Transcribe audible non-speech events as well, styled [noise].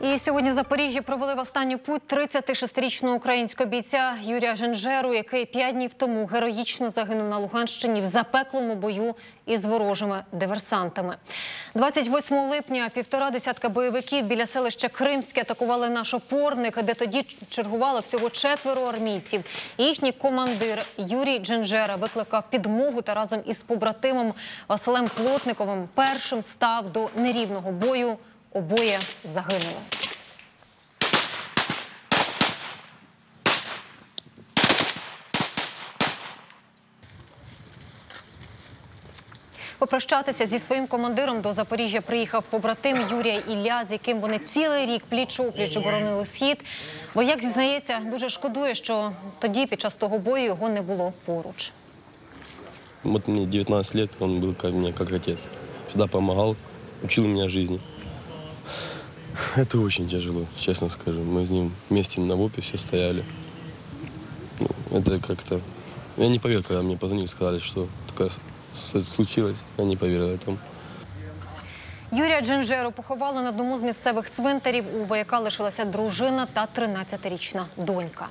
І сьогодні в Запоріжжі провели в останню путь 36-річного українського бійця Юрія Женжеру, який п'ять днів тому героїчно загинув на Луганщині в запеклому бою із ворожими диверсантами. 28 липня півтора десятка бойовиків біля селища Кримське атакували наш опорник, де тоді чергувало всього четверо армійців. Їхній командир Юрій Дженжера викликав підмогу та разом із побратимом Василем Плотниковим першим став до нерівного бою. Обоє загинули. Попрощатися зі своїм командиром до Запоріжжя приїхав побратим Юрія Ілля, з яким вони цілий рік пліч-опліч оборонили схід. Бо, як зізнається, дуже шкодує, що тоді, під час того бою, його не було поруч. Вот мне 19 лет, он был ко мне как отец. Всегда помогал, учил меня жизни. [laughs] Это очень тяжело, честно скажу. Мы с ним вместе на ВОПе все стояли. Ну, это как-то... Я не поверил, когда мне позвонили, сказали, что такое с- случилось. Я не поверил этому. Юрія Дженжеру поховали на одному з місцевих цвинтарів. У вояка лишилася дружина та 13-річна донька.